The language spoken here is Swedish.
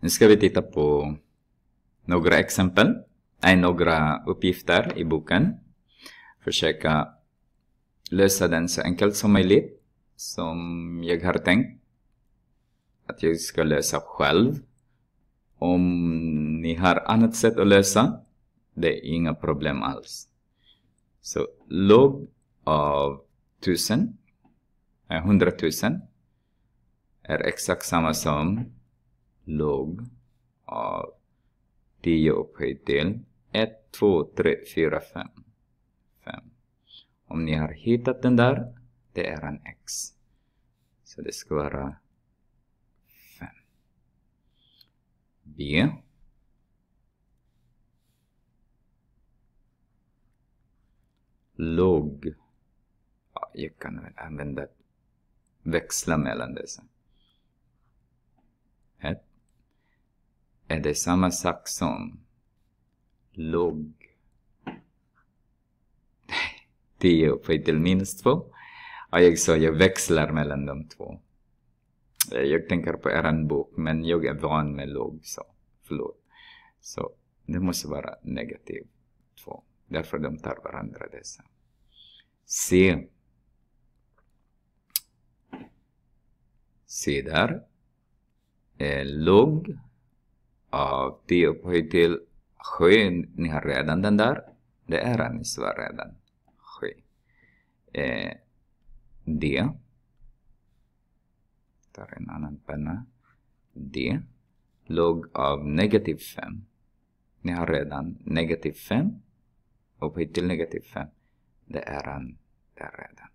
Nu ska vi titta på några exempel. Nej, några uppgifter i boken. Försöka lösa den så enkelt som möjligt. Som jag har tänkt att jag ska lösa själv. Om ni har annat sätt att lösa, det är inga problem alls. Så log av 1000, 100 000 är exakt samma som log av 10 upphöjt till 1, 2, 3, 4, 5. 5. Om ni har hittat den där, det är en x. Så det ska vara 5. B. Log. Ja, jag kan väl använda växla mellan dessa. 1 är det samma sak som log 10 upphöjt till minus 2. Och jag sa jag växlar mellan de två. Eh, jag tänker på er bok, men jag är van med log, så förlåt. Så det måste vara negativ 2. Därför de tar varandra dessa. C. C där. Eh, log av 10 upphöjt till 7. Ni har redan den där. Det är en svar redan. 7. Eh, D. Tar en annan penna. D. Log av negativ 5. Ni har redan negativ 5 upphöjt till negativ 5. Det är en där redan.